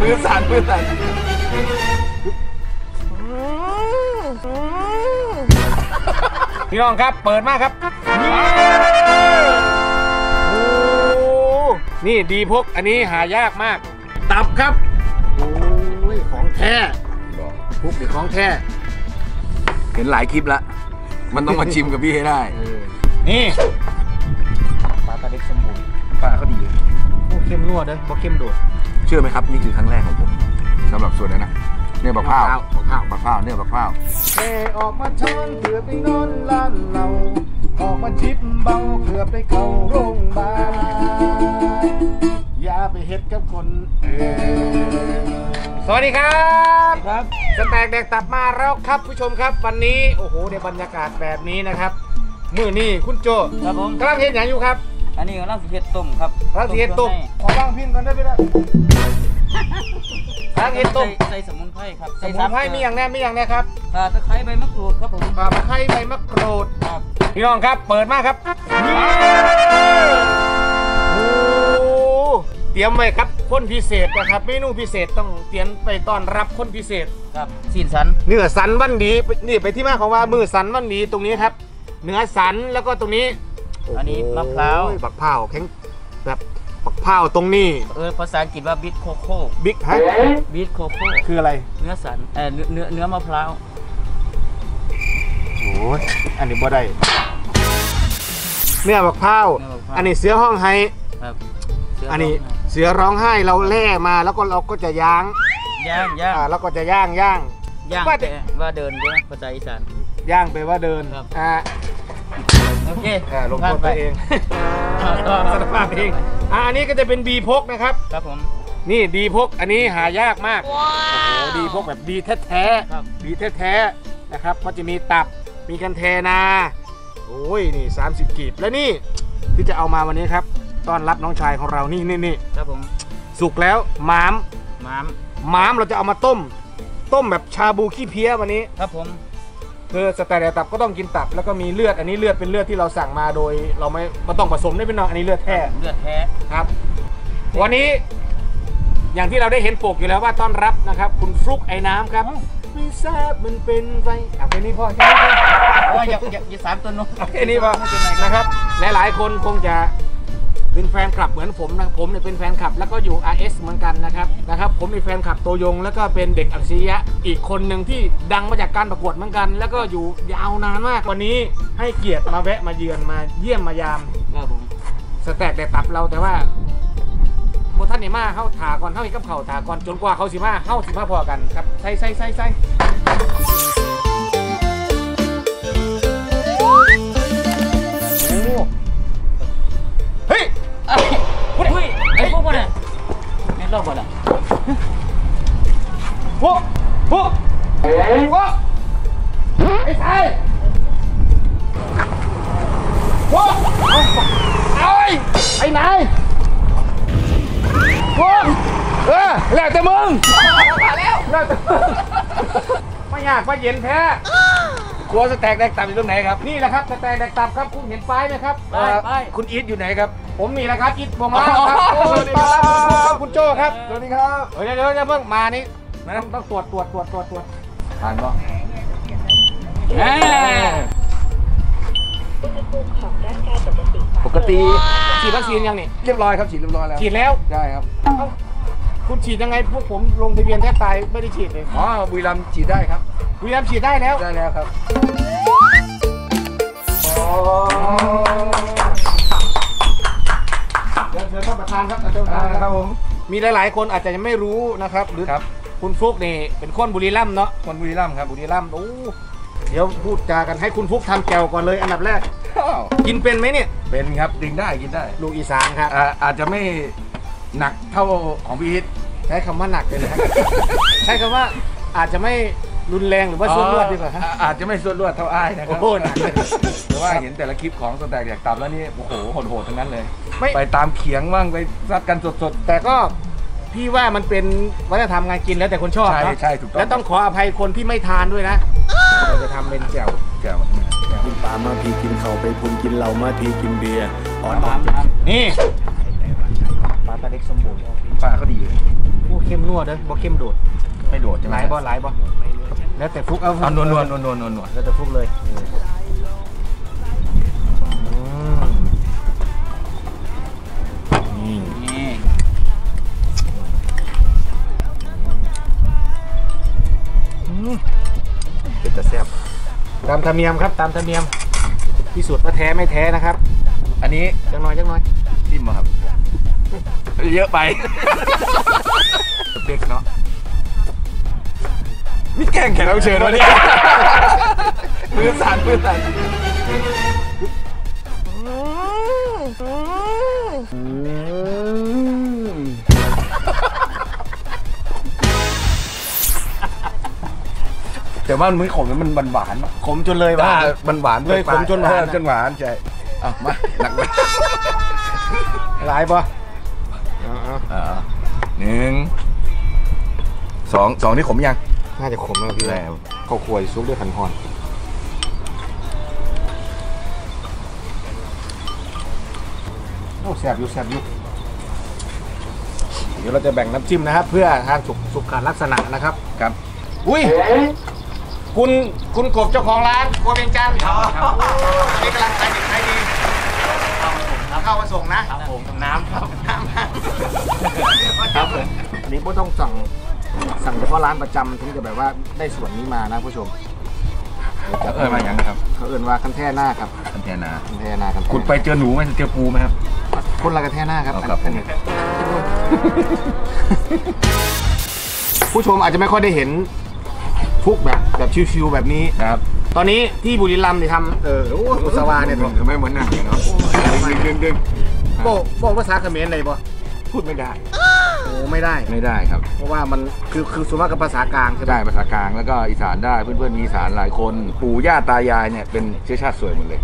มือสั่นมือสั่นพี่น้องครับ เปิดมากครับ โอ้นี่ดีพกอันนี้หายากมาก ตับครับ โอ้ย ของแท้พวกเด็กของแท้ เห็นหลายคลิปละ มันต้องมาชิมกับพี่ให้ได้ นี่ปลาตาเด็กสมบูรณ์ปลาเขาดีโอ้เข้มนวดเลยบ่เข้มโดด เชื่อไหมครับนี่คือครั้งแรกของผมสำหรับส่วนนั้นนะเนื้อบักพร้าวบักพร้าวบักพร้าวเนื้อบักพร้าวเอออกมาช้อนเกือบไปนอนล้านเราออกมาชิปเบาเกือบไปเข้าโรงพยาบาลอย่าไปเฮ็ดกับคนอื่นสวัสดีครับครับสแต็กแดกตับมาแล้วครับผู้ชมครับวันนี้โอ้โหในบรรยากาศแบบนี้นะครับ มื้อนี้คุณโจครับผมกำลังเห็นอย่างอยู่ครับ อันนี้กำลังสิเฮ็ดต้มครับกำลังสิเฮ็ดต้มให้ขอวางพินก่อนได้ไหมล่ะกำลังเฮ็ดต้มใส่ใส่สมุนไพรครับสมุนไพรมีอย่างแน่มีอย่างแน่ครับข่าตะไคร้ใบมะกรูดครับผมปลาไข่ใบมะกรูดครับพี่น้องครับ เปิดมากครับโอ้เตรียมไว้ครับคนพิเศษนะครับเมนูพิเศษต้องเตรียมไปต้อนรับคนพิเศษครับสีนสันเนื้อสันวันดีนี่ไปที่มาของว่ามือสันวันดีตรงนี้ครับเนื้อสันแล้วก็ตรงนี้ อันนี้มะพร้าวโอ้ยบักพร้าวแข็งแบบบักพร้าวตรงนี้ เออภาษาอังกฤษว่าบิทโคโค่บิ๊กฮะบิทโคโค่คืออะไร เนื้อสันเออเนื้อเนื้อเนื้อมะพร้าวโอ้ยอันนี้บ่ได้เนื้อบักพร้าวเนื้อมะพร้าวอันนี้เสือห้องไฮครับเสือันนี้ร้งเสือร้องไห้เราแล่มาแล้วก็เราก็จะย่างไห้ย่างย่างอ่าแล้วก็จะย่างย่างย่างว่าแต่แต่ว่าเดินใช่ไหมภาษาอีสานย่างไปว่าเดินครับอ่า โอเคอ่าลงโทษตัวเองผ่านไปสารภาพเองอ่าอันนี้ก็จะเป็นบีพกนะครับครับผมนี่ดีพกอันนี้หายากมากโอ้โหดีพกแบบดีแท้ครับๆดีแท้ๆนะครับก็จะมีตับมีกันแทนาโอ้ยนี่30กีบแล้วนี่ที่จะเอามาวันนี้ครับต้อนรับน้องชายของเรานี่นี่นี่ครับผมสุกแล้วหมามม้ามหมามเราจะเอามาต้ม ต้มแบบชาบูขี้เพี้ยวันนี้ครับผม คือสแตนดาร์ดตับก็ต้องกินตับ แล้วก็มีเลือดอันนี้เลือดเป็นเลือดที่เราสั่งมาโดย เราไม่ไม่ต้องผสมได้เป็นน้องอันนี้เลือดแท้เลือดแท้ครับ วันนี้อย่างที่เราได้เห็นปกอยู่แล้วว่าต้อนรับนะครับ คุณฟลุกไอ้น้ำครับไม่ทราบมันเป็นไรอะเป็นนี่พ่อใช่ไหมพ่อโอ้ยอย่าอย่าอย่าสามตัวนู้นแค่นี้พอไม่เป็นไรครับนะครับ หลายๆคนคงจะ เป็นแฟนคลับเหมือนผมนะผมเนี่ยเป็นแฟนคลับแล้วก็อยู่ RS เหมือนกันนะครับนะครับ ผมเป็นแฟนคลับตัวยง แล้วก็เป็นเด็กอัจฉริยะอีกคนหนึ่งที่ดังมาจากการประกวดเหมือนกัน แล้วก็อยู่ยาวนานมากวันนี้ให้เกียรติมาแวะมาเยือนมาเยี่ยมมายามครับผมสแต็กแต่ตับเราแต่ว่าโบท่านนี่มาเข้าถาก่อนเข้าอีกกับเขาถาก่อนจนกว่าเขาสิมาเข้าสิมาพอกันครับใส่ใส่ใส่ใส่ เม็ดรอบก่อนอะพวกพวกพวกไอ้ชายพวกเอาไอ้ไอ้นายพวกเออแล้วแต่มึงมาแล้วแล้วแต่มึงไม่ยากไม่เย็นแท้ ครัวสแต็กแดกตับอยู่ตรงไหนครับนี่แหละครับสแต็กแดกตับครับคุณเห็นป้ายไหมครับไปไป คุณอีทอยู่ไหนครับ ผมนี่แหละครับอีทวงล่างครับโอ้ยต้อนรับ คุณโจ้ครับสวัสดีครับเดี๋ยวเดี๋ยวเดี๋ยวเพิ่งมานี่ต้องต้องตรวจตรวจตรวจตรวจตรวจทานปะแหมปกติฉีดวัคซีนยังนี่เรียบร้อยครับฉีดเรียบร้อยแล้วฉีดแล้วใช่ครับเอ้า คุณฉีดยังไงพวกผมลงทะเบียนแทบตายไม่ได้ฉีดเลยอ๋อบุรีรัมย์ฉีดได้ครับคุณยามฉีดได้แล้วได้แล้วครับเดี๋ยวเชิญท่านประธานครับเชิญท่านประธานครับผมมีหลาย ๆ คนอาจจะยังไม่รู้นะครับหรือครับ คุณฟลุกนี่เป็นคนบุรีรัมย์เนาะคนบุรีรัมย์ครับบุรีรัมย์โอ้เดี๋ยวพูดจากันให้คุณฟลุกทำแกวก่อนเลยอันดับแรกอ้าวกินเป็นไหมเนี่ยเป็นครับดึงได้กินได้ ลูกอีสานครับอ่าอาจจะไม่ หนักเท่าของพี่อิทใช้คำว่าหนักเลยนะครับ ใช้คำว่าอาจจะไม่รุนแรงหรือว่าส่วนเลือดดีกว่าฮะ อ่อาจจะไม่ส่วนลวดเท่าอ้ายนะครัโอ้โหหนักแต่ว่าเห็นแต่ละคลิปของสแต็กอยากตับแล้วนี่โอ้โหโหดๆทั้งนั้นเลย ไม่ ไปตามเขียงบ้างไปซัดกันสด แต่ก็พี่ว่ามันเป็นวัฒนธรรมงานกินแล้วแต่คนชอบใช่เนอะใช่ถูกต้อง และต้องขออภัยคนที่ไม่ทานด้วยนะเราจะทำเป็นแจ่วๆแก้วกินปลามาพีกินเขาไปพุนกินเหล้ามาทีกินเบียร์อ่อนน้ำน้ำนี่ปลาตาเล็กสมบูรณ์ปลาเขาดีโอ้อ้เข้มนัวเด้อบ่เข้มโดดไม่โดดใช่ไหหมลายบ่หลายบ่แล้วแต่ฟุกเอาเอานวลนวลนวลนวลนวลนวลแล้วแต่ฟุกเลยอืมนี่นี่เป็นตะแซ่บตามธรรมเนียมครับตามธรรมเนียมพิสูจน์ว่าแท้ไม่แท้นะครับ อันนี้จังหน่อยจังหน่อยทิมเหรอครับ เยอะไป เด็กเนาะนี่แกล้งแขกรับเชิญวะเนี่ยมือสั่นมือสั่นแต่ว่ามันไม่ขมนะมันหวานหวานๆอะขมจนเลยว่ามันหวานเลยขมจนหวานเออจนหวานใช่อะมาหนักไปหลายบ่ อ่าหนึ่งสองสองนี่ขมยัง น่าจะขมแล้วพี่แล้วข้าวครัวซุปด้วยพันหอนโอ้แซ่บอยู่แซ่บอยู่เดี๋ยวเราจะแบ่งน้ำจิ้มนะครับ เพื่อทานสุกสุขลักษณะนะครับครับ อุ้ยคุณคุณกบเจ้าของร้านครัวเวียงจันทร์นี่กำลังขายดิบขายดี เข้ามาส่งนะครับผมน้ำครับน้ำครับผมนี่ก็ต้องสั่งสั่งเฉพาะร้านประจำถึงจะแบบว่าได้ส่วนนี้มานะผู้ชมเออมาอย่างนะครับเขาเอื่นว่าคันแท่หน้าครับคันแทนาคันแท่หน้าคันแท่คุณไปเจอหนูไหมเจอปูไหมครับคนละกันแท่หน้าครับเอาครับอันนี้ผู้ชมอาจจะไม่ค่อยได้เห็นฟุกแบบแบบชิวๆแบบนี้ครับ ตอนนี้ที่บุรีรัมย์เนี่ยทำเออโอ้อุสวาเนี่ยทำไมเหมือนหนังเนาะ ดึงดึงดึงบอกบอกภาษาเขมรอะไรบ่พูดไม่ได้โอ้ไม่ได้ไม่ได้ครับ เพราะว่ามันคือคือส่วนมากกับภาษากลางใช่ไหมได้ภาษากลางแล้วก็อีสานได้เพื่อนๆมีอีสานหลายคนปู่ย่าตายายเนี่ยเป็นเชื้อชาติสวยหมดเลย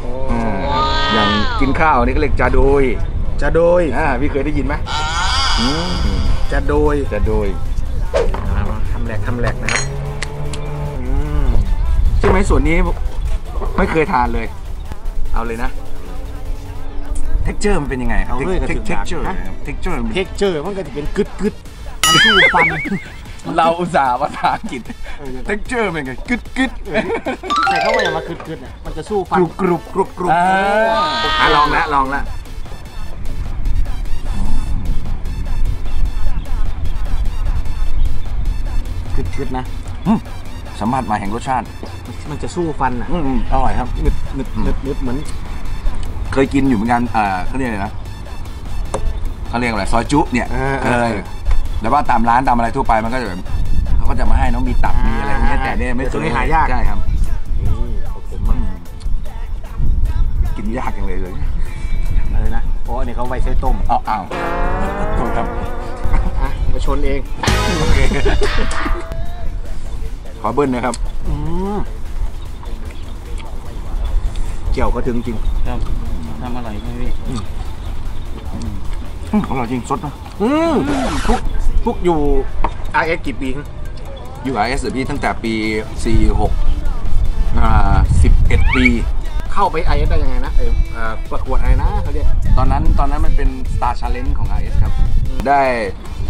โอ้อืมอย่างกินข้าวนี่ก็เรียกจาโดยจะโดยอ่าพี่เคยได้ยินไหมอืมจะโดยจาโดยทำแหลกทำแหลกนะครับอืมใช่ไหมส่วนนี้ไม่เคยทานเลย เอาเลยนะ texture มันเป็นยังไงครับเอาเลยกับ Tex- ถึงอยาก texture ฮะนะครับ texture มันเทคเจอร์มันก็จะเป็นกึดกึดมันสู้ฟันเราอุตส่าห์ภาษาอังกฤษ texture เป็นไงกึดกึดแต่เขาว่าอย่ามากึดกึดเนี่ยมันจะสู้ฟันกรุบกรุบกรุบกรุบอ่าอะลองละลองละกึดกึดนะ อืมสัมผัสมาแห่งรสชาติมันจะสู้ฟันอะอืมอร่อยครับ หนึบหนึบหนึบหนึบเหมือน เคยกินอยู่เหมือนกันอ่าเขาเรียกอะไรนะเขาเรียกอะไรซอยจุเนี่ยเออเคยแต่ว่าตามร้านตามอะไรทั่วไปมันก็จะแบบเขาก็จะมาให้น้องมีตับมีอะไรอย่างเงี้ยแต่เนี่ยไม่แต่ตัวนี้เคหายากใช่ครับ นี่ของผมมันกินยากจังเลยเลยอะไรนะเพราะอันนี้เขาไว้ใช้ต้มอ้าวอ้าวโทษครับอะมาชนเองโอเคขอเบิ้ลนะครับ อืมเกี่ยวก็ถึงจริงครับ ทำอร่อยใช่ไหมพี่อืมอร่อยจริงสดนะอืมทุกทุกอยู่ RS กี่ปีอยู่ไอเอสพี่ตั้งแต่ปี 46อ่า11 ปี เข้าไป RS ได้ยังไงนะเอออ่าประกวดอะไรนะเขาเรียกตอนนั้นตอนนั้นมันเป็น Star Challenge ของ RS ครับ ได้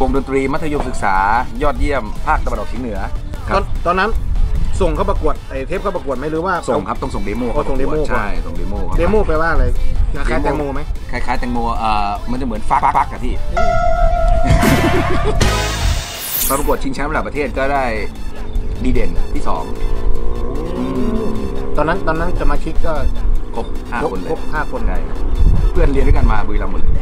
วงดนตรีมัธยมศึกษายอดเยี่ยมภาคตะวันออกเฉียงเหนือคตรัอบนตอนนั้นส่งเข้าประกวดไอ้เทปเข้าประกวดไหมหรือว่าส่งครับต้องส่ง demo อ๋อส่ง demo ก่อนใช่ส่ง demo ครับ demo แปลว่าอะไร คล้ายๆแตงโมไหมคล้ายๆแตงโมเอ่อมันจะเหมือนฟักฟักอะพี่ตอนประกวดชิงแชมป์ระดับประเทศก็ได้ดีเด่นที่สองตอนนั้นตอนนั้นจะมาคิดก็ครบห้าคนเลยครบห้าคนใช่เพื่อนเรียนด้วยกันมาบุรีรัมย์หมดเลย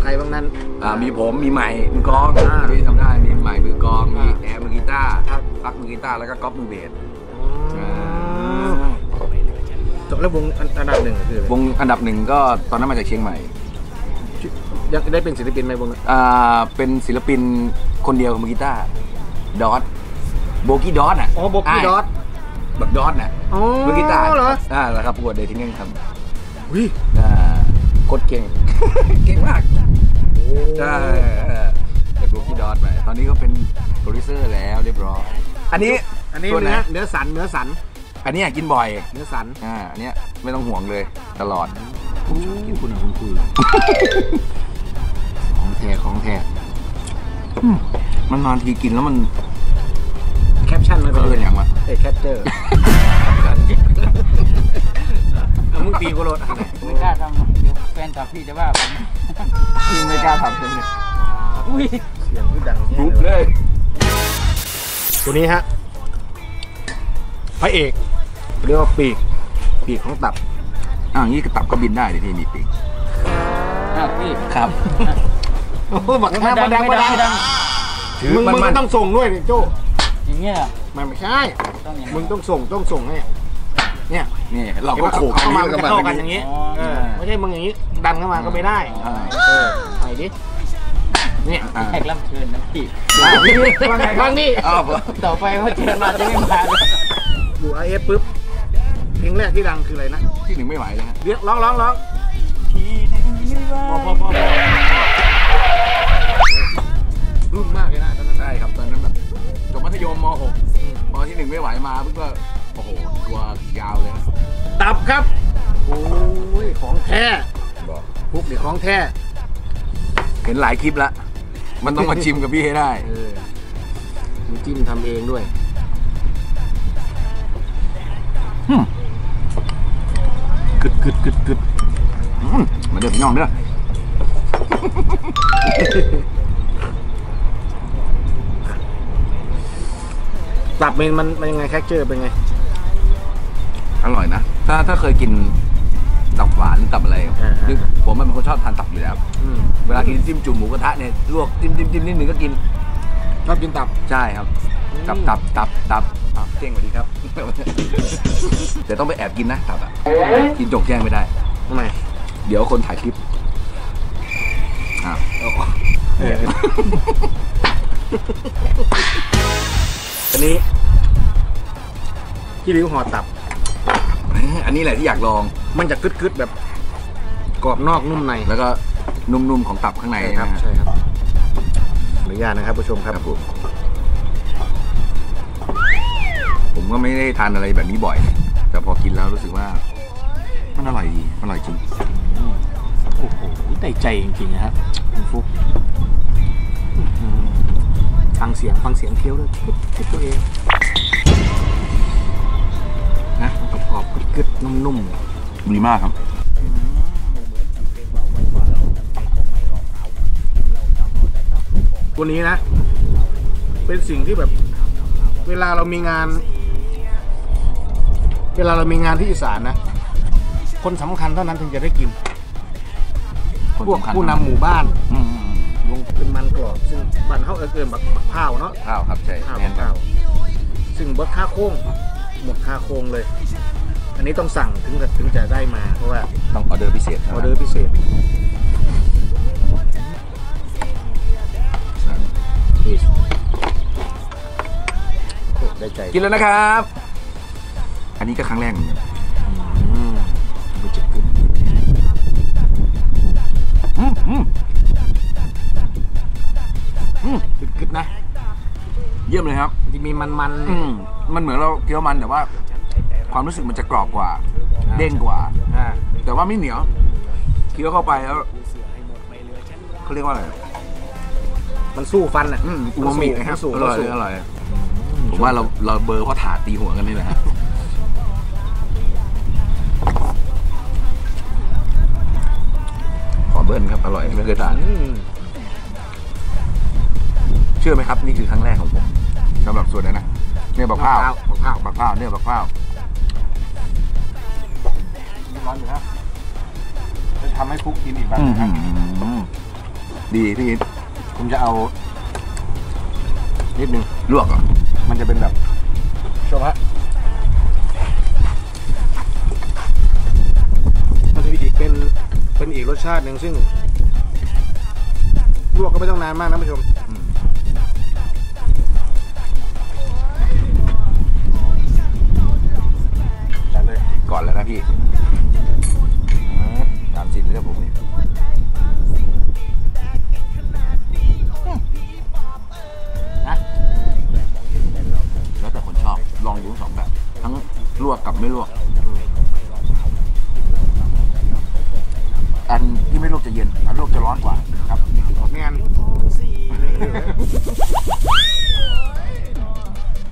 ใครบ้างนั้นอ่ามีผมมีใหม่มือกลองอ่าที่ทำได้มีใหม่มือกลองมีอ่าแอร์มือกีตาร์ครับฟักมือกีตาร์แล้วก็ก๊อฟมือเบสจบ แล้ววงอันดับหนึ่งคืออะไรวงอันดับหนึ่งก็ตอนนั้นมาจากเชียงใหม่ยังได้เป็นศิลปินไหมวงนั้นอ่าเป็นศิลปินคนเดียวกับมือกีตาร์ดอทโบกี้ดอทอะอ๋อโบกี้ดอทบักดอทน่ะอ๋อมือกีตาร์เหรออ่าแล้วครับประกวดเดทิงเงครับวิอ่าโคตรเก่ง เก่งมากใช่แต่โบกี้ดอทไปตอนนี้ก็เป็นโปรดิวเซอร์แล้วเรียบร้อยอันนี้อันนี้ตัวไหเนื้อเนื้อสันเนื้อสัน อันนี้กินบ่อย เนื้อสัน อ่าอันเนี้ยไม่ต้องห่วงเลยตลอดผมชอบกินคุณคุณคุยของแท้ของแท้มันนานทีกินแล้วมัน แคปชั่นมันเอออย่างวะเอ้แคปเจอร์มึงตีกูโรดอะไรไม่กล้าทำเดี๋ยวแฟนกับพี่จะว่าผมยังไม่กล้าทำเลยอุ้ยเสียงที่ดังทุบเลย ตัวนี้ฮะพระเอก เรียกว่าปีก ปีกของตับอ้าวอย่างนี้ก็ตับก็บินได้ดิพี่มีปีกอ้าวพี่ครับโอ้โหบักแค่มาดังไม่มาดัดังงไม่ดังถือมึงมันมึงมัก็นต้องส่งด้วยดิโจ้อย่างเงี้ยเหรอมันไม่ใช่ต้องอย่างมึนี้งต้องส่งต้องส่งให้เนี่ยนี่เราก็โขกเข้ามากัมันนมาเข้ากันอย่างนี้เออไม่ใช่มึงอย่างนี้ ดันเข้ามาก็ไม่ได้อ่าเออไหนดิเนี่ยอ่าแขกรับเชิญนะพี่บางนี่อ้าวต่อไปว่าเชิญมาจะไม่มาเลยอยู่ไอเอฟปุ๊บ เพลงแรกที่ดังคืออะไรนะที่หนึ่งไม่ไหวเลยฮะเรียกร้องร้องร้องพอพอพอพอรุ่นมากเลยนะตอนนั้นใช่ครับตอนนั้นแบบจบมัธยมม .6 มที่หนึ่งไม่ไหวมาเพิ่งก็โอ้โหตัวยาวเลยนะตับครับโอ้ยของแท้บอกพุกนี่ของแท้เห็นหลายคลิปละมันต้องมาชิมกับพี่ให้ได้เออน้ำจิ้มทำเองด้วย กึดกึดกึดกึดอืมมาเดี๋ยวพี่น้องเด้อตับมันมันมันยังไงแคคเจอร์เป็นไง อร่อยนะ ถ้าถ้าเคยกินตับหวานตับอะไรอ่าฮะคือผมมันเป็นคนชอบทานตับอยู่แล้ว อืมเวลากินจิ้มจุ่มหมูกระทะเนี่ยลวกจิ้มจิ้มจิ้มนิดหนึ่งก็กิน ชอบกินตับ ใช่ครับ ตับตับตับตับ อ้าวเท่งสวัสดีครับ แต่ต้องไปแอบกินนะตับอะ กินจกแจ้งไม่ได้ทำไม เดี๋ยวคนถ่ายคลิปอ้าวเอออันนี้ที่ริ้วห่อตับ อันนี้แหละที่อยากลอง มันจะกึดๆแบบกรอบนอกนุ่มใน แล้วก็นุ่มๆของตับข้างในใช่ครับนะฮะใช่ครับ อนุญาตนะครับผู้ชมครับครับผม ก็ไม่ได้ทานอะไรแบบนี้บ่อย แต่พอกินแล้วรู้สึกว่า มันอร่อยดีอร่อยจริง โอ้โหได้ใจจริงๆนะครับคุณฟุกอื้อหือฟังเสียงฟังเสียงเคี้ยวด้วยคิดคิดตัวเองนะกรอบๆกึดๆนุ่มๆดีมากครับตัวนี้นะ เป็นสิ่งที่แบบ เวลาเรามีงาน เวลาเรามีงานที่อีสานนะ คนสำคัญเท่านั้นถึงจะได้กินคนพวกสำคัญผู้นำหมู่บ้านอืมอืมอืมลงเป็นมันกรอบ ซึ่งบ้านเขาเออเกินบักบักข้าวเนาะข้าวครับใช่ข้าวแน่นครัข้าบวซึ่งเบิร์ค่าโค้งหมดค่าโค้งเลย อันนี้ต้องสั่งถึงจะถึงจะได้มา เพราะว่าต้องออเดอร์พิเศษออเดอร์พิเศษนี่โอ้ได้ใจ กินแล้วนะครับ อันนี้ก็ครั้งแรกเหมือนกันอืมมันจะขึ้นอืมอืมอืมกึดๆนะ เยี่ยมเลยครับมันจะมีมันอืมมันเหมือนเราเคี้ยวมันแต่ว่า ความรู้สึกมันจะกรอบกว่า เด้งกว่าๆอ่าแต่ว่าไม่เหนียวเคี้ยวเข้าไปแล้วเขาเรียกว่าอะไรมันสู้ฟันอะอืมอูมามินะครับสูงอร่อยสูงอร่อยผมว่าเราเราเบอร์เพราะถาดตีหัวกันนี่แหละ ครับ อร่อยไม่เคยทานอืมเชื่อไหมครับ นี่คือครั้งแรกของผมสำหรับส่วนนั้นนะเนี่ยบักพร้าวบักพร้าวบักพร้าวเนี่ยบักพร้าวร้อนอยู่แล้วจะทำให้คุกกินอีกแบบอืมนะครับดีพี่อิทผมจะเอานิดนึงลวกเหรอมันจะเป็นแบบชมฮะมันจะอีกเป็นเป็นอีกรสชาติหนึ่งซึ่ง ลวกก็ไม่ต้องนานมากนะผู้ชมจัดเลยก่อนแล้วนะพี่ตามสินเรื่องผมนี่ยนะแล้วแต่คนชอบ ลองดูทั้งสองแบบ ทั้งลวกกับไม่ลวก อันที่ไม่ลวกจะเย็น อันลวกจะร้อนกว่าครับนี่คืน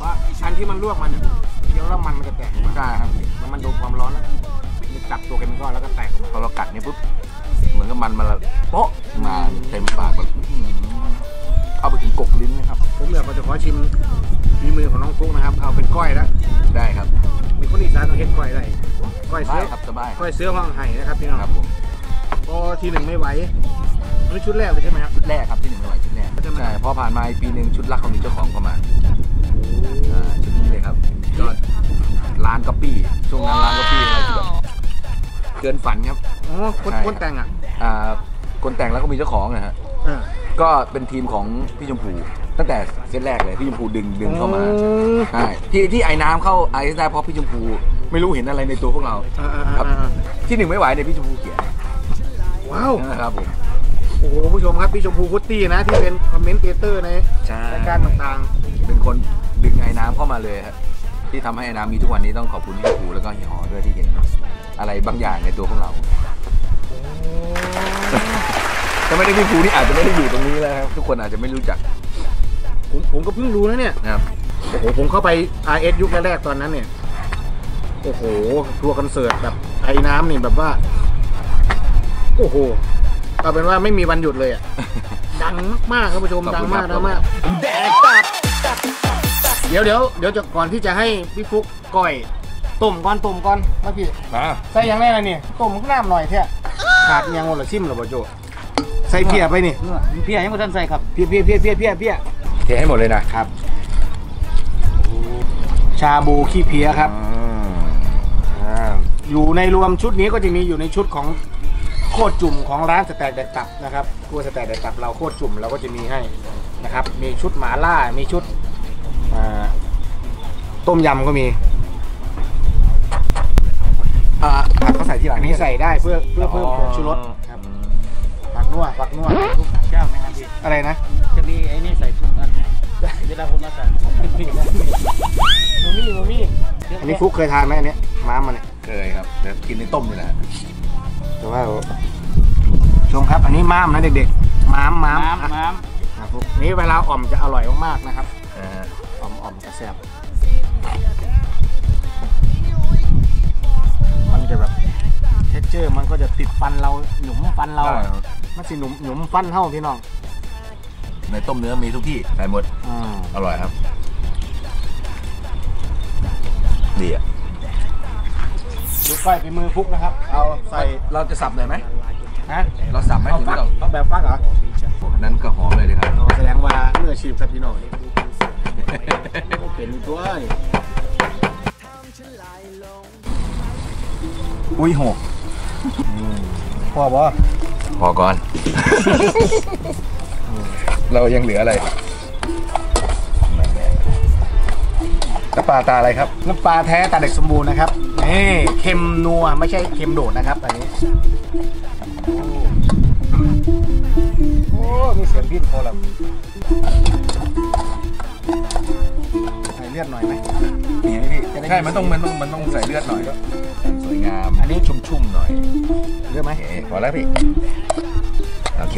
ว่าอันที่มันลวกมันเนี่ยเคี้ยวแล้วมันมันจะแตกใช่ครับแล้วมันโดนความร้อนแล้วมันจับตัวกันมันก็แล้วก็แตกพอเรากัดเนี่ยปุ๊บเหมือนกับมันมาละโป๊ะมาเต็มปากแบบเอาไปถึงกบลิ้นนะครับ ผมเหลือมาจะขอชิมฝีมือของน้องฟุ๊กนะครับ เอาเป็นก้อยนะได้ครับมีคนอีสานเขาเห็ดก้อยได้ก้อยเสือครับสบายก้อยเสือห้องไห่นะครับพี่น้อง ครับผม พอทีหนึ่งไม่ไหวอันนี้ชุดแรกเลยใช่ไหมครับชุดแรกครับที่หนึ่งไม่ไหวชุดแรกก็จะมาใช่พอผ่านมาอีกปีหนึ่งชุดรักเขามีเจ้าของเข้ามาอ่าชุดนี้เลยครับก็ร้านก๊อปปี้ช่วงนั้นร้านก๊อปปี้อะไรที่แบบเกินฝันครับอ๋อคนใช่คนแต่งอะอ่าคนแต่งแล้วก็มีเจ้าของนะฮะเออก็เป็นทีมของพี่ชมพูตั้งแต่เซตแรกเลยพี่ชมพูดึงดึงเข้ามาอืมใช่ที่ที่ไอ้น้ำเข้าไอ้ได้เพราะพี่ชมพูไม่รู้เห็นอะไรในตัวพวกเราอ่าครับอ่าอ่าที่หนึ่งไม่ไหวเนี่ยพี่ชมพูเขียน ว้าวนะครับผมโอ้โหผู้ชมครับพี่ชมพูฟรุตตี้นะที่เป็น commentator ในใช่รายการต่างเป็นคนดึงไอน้ำเข้ามาเลยครับที่ทำให้ไอน้ำมีทุกวันนี้ต้องขอบคุณพี่ชมพูแล้วก็เฮียฮ้อด้วยที่เห็นอะไรบางอย่างในตัวพวกเราถ้าไม่ได้พี่ชมพูนี่อาจจะไม่ได้อยู่ตรงนี้แล้วครับทุกคนอาจจะไม่รู้จักๆผมผมก็เพิ่งรู้นะเนี่ยนะครับโอ้โหผมเข้าไป RS ยุคแรกๆตอนนั้นเนี่ยโอ้โหทัวร์คอนเสิร์ตแบบไอ้น้ำนี่แบบว่า โอ้โหเอาเป็นว่าไม่มีวันหยุดเลยอะ ดังมากๆครับผู้ชม ขอบดังคุณมากครัดับ งมากเดี๋ยวเดี๋ยวเดี๋ยวจะก่อนที่จะให้พี่ฟุกก้อยต้มก่อนต้มก่อนมาพี่มาใส่หยังไงล่ะนี่ต้มน้ำหน่อยเถอะขาดหยังวะล่ะชิมหรือเปล่าโจใส่เพียไปนี่เนื้อเพียยังบ่ทันใส่ครับเพียเพียเพียเพียเพียเพียเทให้หมดเลยนะครับชาบูขี้เพียครับ อืมอ่าอยู่ในรวมชุดนี้ก็จะมีอยู่ในชุดของโคตรจุ่มของร้านสแต็กแดกตับนะครับครัวสแต็กแดกตับเราโคตรจุ่มเราก็จะมีให้นะครับ มีชุดหมาล่า มีชุดอ่าต้มยำก็มีอ่าผักเขาใส่ที่หลัอังนนี้ใส่ได้เพื่อเพื่อเพิ่มผงชูรสครับผักนัวผักนัวเจ้าไหมครับพี่อะไรนะ จะมีไอ้นี่ใส่ทุกอันเวลาผมมาสั่งพี่นะมามี่มามี่อันนี้ฟุกเคยทานไหมอันเนี้ยม้ามันเนี่ยเคยครับแต่กินในต้มนี่แหละ แต่ว่าชมครับอันนี้ม้ามนะเด็กๆม้ามม้ามน้ำอะน้อะฟุกนี่เวลาอ่อมจะอร่อยมากๆนะครับอ่าอ่อมอ่อมจะแซ่บมันจะแบบเทคเจอร์มันก็จะติดฟันเราหยุมฟันเราได้ครับ มันสิหนุมหยุมฟันเท่าพี่น้องในต้มเนื้อมีทุกที่ใส่หมดอืมอร่อยครับ ดีอะ ดูไฟฝีมือฟุกนะครับ เอาใส่เราจะสับเลยไหมฮะเราสับไหมเอาถึงฟัไม่กต้องเอาแบบฟักเหรอนั้นก็หอมเลยดีครับ เอาแสดงว่าเมื่ออาชีพครับพี่น้องเป็นตัวนี่อุ้ยหกพ่อบ่พอก่อน เรายังเหลืออะไร น้ำปลาตาอะไรครับน้ำปลาแท้ตาเด็กสมบูรณ์นะครับนี่เค็มนัวไม่ใช่เค็มโดดนะครับอันนี้โอ้มีเสียงพิษโคลัมใส่เลือดหน่อยไหมนี่ไหมพี่ใช่ มันต้องมันต้องมันต้องใส่เลือดหน่อยสวยงาม อันนี้ชุ่มๆหน่อยเลือดไหมโอเคพอแล้วพี่โอเค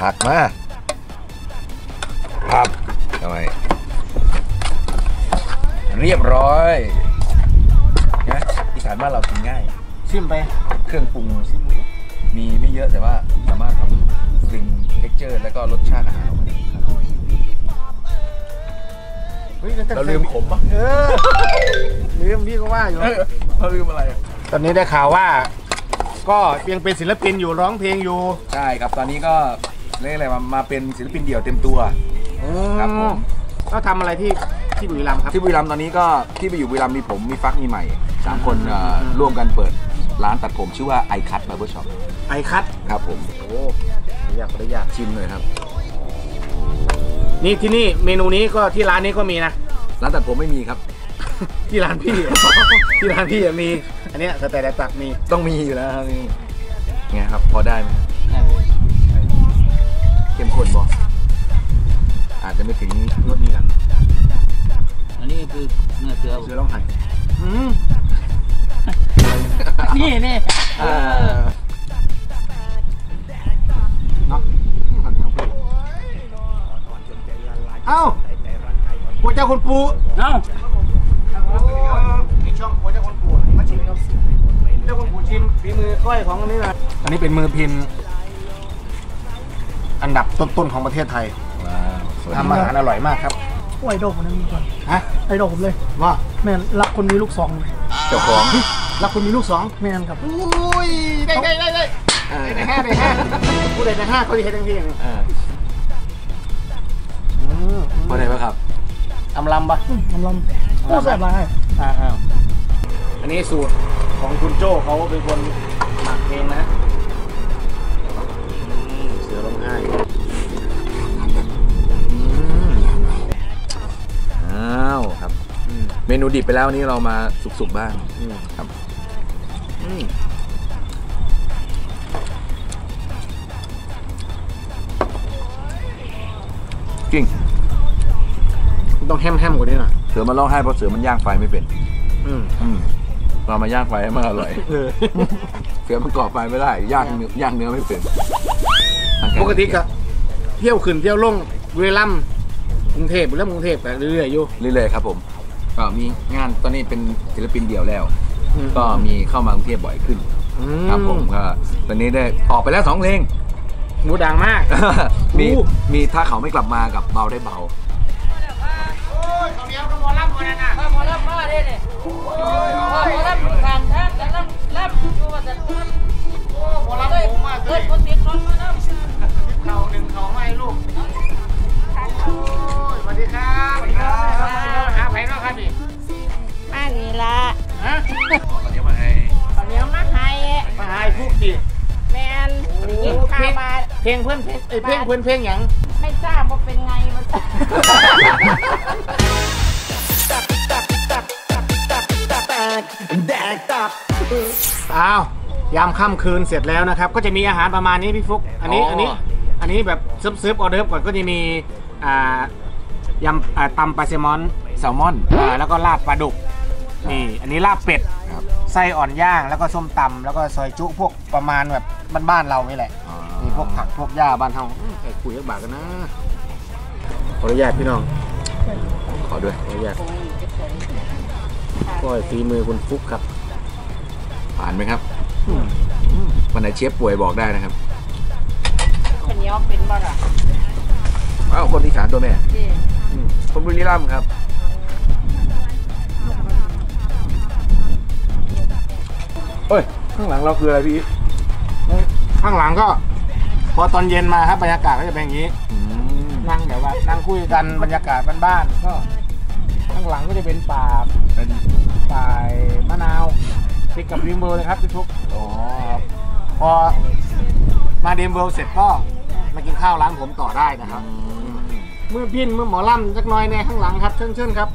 ผักมา เรียบร้อยนะอีสานบ้านเรากินง่าย ชิมไป เครื่องปรุงมีไม่เยอะแต่ว่าสามารถทำดึง texture แล้วก็รสชาติอาหารออกมาได้ครับเฮ้ยเราลืมขมปะเออลืมพี่ก็ว่าอยู่ เออเราลืมอะไรอะตอนนี้ได้ข่าวว่า ก็ยังเป็นศิลปินอยู่ร้องเพลงอยู่ใช่ครับตอนนี้ก็เรียกอะไรมามาเป็นศิลปินเดี่ยวเต็มตัว ครับผม ก็ทำอะไรที่ ที่บุรีรัมย์ครับที่บุรีรัมย์ตอนนี้ก็ที่ไปอยู่บุรีรัมย์มีผมมีฟักมีใหม่สามคนเอ่อร่วมกันเปิดร้านตัดผมชื่อว่าไอคัท barber shop ไอคัทครับผมโอ้อยากได้อยากชิมเลยครับ นี่ที่นี่เมนูนี้ก็ที่ร้านนี้ก็มีนะ ร้านตัดผมไม่มีครับ ที่ร้านพี่ ที่ร้านพี่อะมี อันเนี้ย standard ตักมีต้องมีอยู่แล้วครับนี่ไงครับพอได้ไหมเข้มข้นบออาจจะไม่ถึงรสดีกันอั นนี้คือเนื้อเสือเสือร้องไห้อืมนี่นี่เออเนาะเอ้าหัวเจ้าคนปูเอ้าในช่องหัวเจ้าคนปูไม่ก้อยของอันนี้นะอันนี้เป็นมือพินอันดับต้นๆของประเทศไทยว้าวสวัสทำดีอาคหารรับอร่อยมากครับโอ้ย ไอดอลคนนั้นมีก่อนฮะไอดอลผมเลย ว่าแม่นรักคนมีลูกสองเจ้าของแล้วคุณมีลูกสองแม่นครับอุ้ยได้ได้ได้ได้เออได้ห้าได้ห้าผู้ใดได้ห้าเขาดีให้ทั้งที่อย่างนี้เอออืมพอได้ปะครับอำลำปะอืมลำลำโอ้แซ่บหลายอ่าอ่าอันนี้สูตรของคุณโจ้เขาเป็นคนหมักเองนะ อ้าวครับ เมนูดิบไปแล้ววันนี้เรามาสุกๆบ้างอืมครับอืมจริงต้องแฮมแฮมๆกว่านี้หน่อยเสือมันร้องไห้เพราะเสือมันย่างไฟไม่เป็น อืมอืมเรามาย่างไฟให้มันอร่อยเออเสือมันก่อไฟไม่ได้ ย่างเนื้อย่างเนื้อไม่เป็น ปกติก็เที่ยวขึ้นเที่ยวลงบุรีรัมย์ กรุงเทพบุรีรัมย์กรุงเทพไปเรื่อยๆอยู่เรื่อยๆครับผมก็มีงานตอนนี้เป็นศิลปินเดี่ยวแล้วอืมก็มีเข้ามากรุงเทพบ่อยขึ้นอืครับผมก็ตอนนี้ได้ออกไปแล้วสองเพลงหมูดังมาก มีอู้มีถ้าเขาไม่กลับมากับเบาได้เบาหมอลำมาเด้เนี่ยหมอลำทางทางกันลำลำอยู่ว่าจะลำหมอลำผมมาเกิดคนติดรถมาลำเขาหนึ่งเขาไม่ลูกส วัสดีครับสวัสดีครับหาไผ่เนาะครับพี่มานี่ละฮะตอนนี้มาให้ตอนนี้มาให้มาหาไอ้พวกดิแมนยินข้าวมาเพลงเพื่อนเพลงเอ้ยเพลงเพื่อนเพลงหยังไม่ทราบว่าเป็นไงมันอ้าวยามค่ำคืนเสร็จแล้วนะครับ ก็จะมีอาหารประมาณนี้พี่ฟุก อันนี้อ๋ออัอันนี้ อันนี้แบบซึบซึบออเดิร์ฟก่อนก็จะมีอ่า ยำอ่าตำปลาเซลมอนแซลมอนอ่าแล้วก็ลาบปลาดุกนี่อันนี้ลาบเป็ดครับไส้อ่อนย่างแล้วก็ส้มตำแล้วก็ซอยจุพวกประมาณแบบบ้านๆเรานี่แหละมีพวกผักพวกหญ้าบ้านเฮาอืมไอ้คุยกับบาทกันนะขออนุญาตพี่น้อง ขอด้วยขออนุญาตก้อยฝีมือคุณฟุกครับ ผ่านไหมครับวันไหนเชฟป่วยบอกได้นะครับข้าวเหนียวเป็นบ่ล่ะอ้าวคนอีสานตัวแม่ที่อืม คนบุรีรัมย์ครับเฮ้ย ข้างหลังเราคืออะไรพี่ข้างหลังก็ พอตอนเย็นมาครับบรรยากาศก็จะเป็นอย่างนี้อืมนั่งแบบว่า นั่งคุยกันบรรยากาศบ้านๆก็ ข้างหลังก็จะเป็นป่า เป็นป่ายมะนาวติดกับริมเบอร์เลยครับพี่ทุกอ๋อครับพอมาเดมเบลเสร็จก็มากินข้าวร้านผมต่อได้นะครับ มือพินมือหมอลำสักหน้อยในข้างหลังครับเชิญเชิญครับ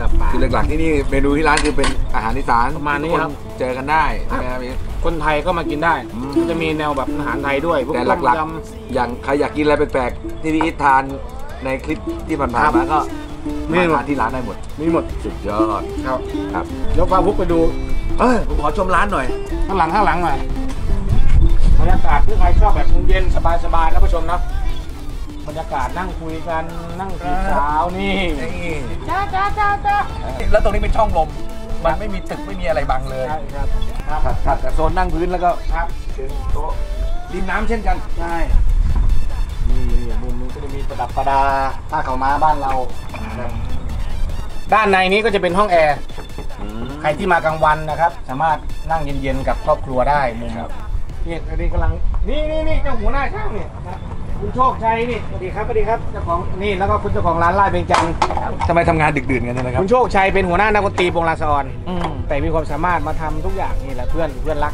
กับปลาคือหลักๆที่นี่เมนูที่ร้านคือเป็นอาหารอีสานประมาณนี้ครับทุกเจอกันได้ใช่ไหมครับพี่ คนไทยก็มากินได้ อืม จะมีแนวแบบอาหารไทยด้วยพวกแต่ต้มหลักยๆ อย่างใครอยากกินอะไรแปลกๆที่พี่อีททานในคลิปที่ผ่านครับๆมาก็นี่มาทานที่ร้านได้หมดำมีหมดสุดยอดครับ ครับยกฟ้าพุกไปดู เอ้ยผมขอชมร้านหน่อย ข้างหลังข้างหลังหน่อยบรรยากาศที่ใครชอบแบบเย็นๆสบายๆนะผู้ชมนะบรรยากาศนั่งคุยกันนั่งจีบสาวนี่จ้าจ้าจ้าจ้าแล้วตรงนี้เป็นช่องลม มันไม่มีตึกไม่มีอะไรบังเลยใช่ครับครับถัดถัดกับโซนนั่งพื้นแล้วก็ครับถึงโต๊ะริมน้ำเช่นกันใช่นี่นี่มุมนี้ก็จะมีประดับประดาผ้าขาวม้าบ้านเรานะครับด้านในนี้ก็จะเป็นห้องแอร์ใครที่มากลางวันนะครับ สามารถนั่งเย็นๆกับครอบครัวได้มุมนี่อันนี้กำลังนี่นี่นี่เจ้าหัวหน้าช่างเนี่ยนะคุณโชคชัยนี่สวัสดีครับสวัสดีครับเจ้าของนี่แล้วก็คุณเจ้าของร้านลาดเบญจันทร์ทำไมทำงานดึกดื่นกันนะครับ คุณโชคชัยเป็นหัวหน้านักดนตรีวงลาซอนอืมแต่มีความสามารถมาทำทุกอย่างนี่แหละเพื่อนเพื่อนรัก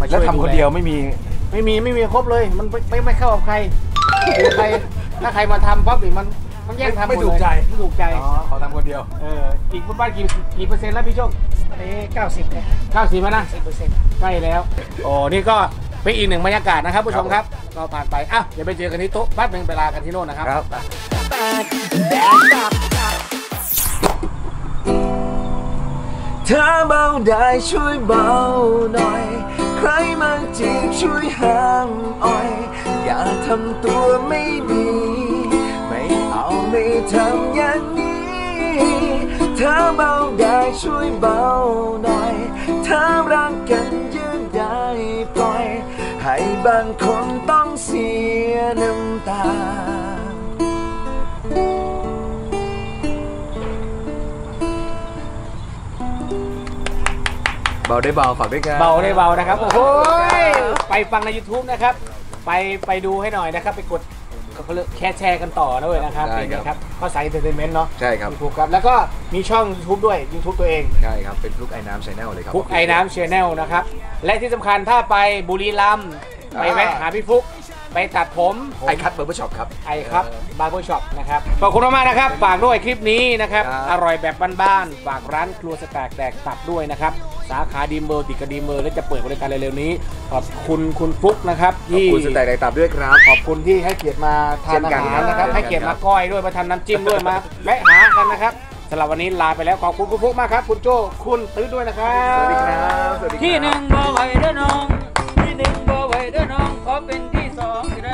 มาช่แล้ววยทำคนเดียวไม่มี ไม่มีไม่มีครบเลย มันไม่ไม่ไม่เข้ากับใครคือใครถ้าใครมาทำปั๊บนี่มันมันแย่งทำหดไม่เลยถูกใจไม่ถูกใจอ๋อขอทำคนเดียวเอออีกบ้านกี่กี่เปอร์เซ็นต์แล้วพี่โชค อันนี้เก้าสิบเนี่ยเก้าสิบแล้วนะ สิบเปอร์เซ็นต์ใกล้แล้ว โอ้ นี่ก็เป็นอีกหนึ่งบรรยากาศนะครับผู้ชมครับ ก็ผ่านไป อะ เดี๋ยวไปเจอกันที่โต๊ะแป๊บนึงเวลากันที่โน่นนะครับครับถ้าเบาได้ช่วยเบาหน่อย ใครมาจีบช่วยห่างอ่อย อย่าทำตัวไม่ดี ไม่เอาไม่ทำอย่างนี้ เธอเบาได้ช่วยเบาหน่อยเธอรักกันยืนได้ปล่อย ให้บางคนต้องเสียน้ำตาเบาได้เบาฝากด้วยกันเบาได้เบานะครับ โอ้โหไปฟังใน YouTube นะครับ ไปไปดูให้หน่อยนะครับ ไปกด เขาเรียกแค่แชร์กันต่อนะเว้ยนะครับได้เป็นครับไงครับก็ใส่ entertainment เนาะใช่ครับยูทูบครับ แล้วก็มีช่อง YouTube ด้วย YouTube ตัวเองใช่ครับ เป็นฟลุ๊คไอน้ำ channel เลยครับ ฟลุ๊คไอน้ำ channel นะครับ และที่สำคัญถ้าไปบุรีรัมย์ไปแวะหาพี่ฟลุ๊ค ไปตัดผม ไอคัท barber shop ครับ ไอคัท barber shop นะครับ ขอบคุณมากๆนะครับ ฝากด้วยคลิปนี้นะครับ ครับ อร่อยแบบบ้านๆ ฝากร้านครัวสะแตกแดกตับด้วยนะครับ สาขาดีเมอร์ติดกับดีเมอร์และจะเปิดบริการเร็วๆนี้ ขอบคุณคุณฟลุ๊คนะครับที่คุณสะแตกแดกตับด้วยครับ ขอบคุณที่ให้เกียรติมาทานอาหารนะครับ ให้เกียรติมาก้อยด้วยมาทานน้ำจิ้มด้วยมาและหากันนะครับสำหรับวันนี้ลาไปแล้วขอบคุณคุณฟลุ๊คมากครับ คุณโจคุณตื้อด้วยนะครับ สวัสดีครับ ที่หนึ่งบ่ไหวเด้อน้อง ที่หนึ่งบ่ไหวเด้อน้อง ขอเป็นที่สองใคร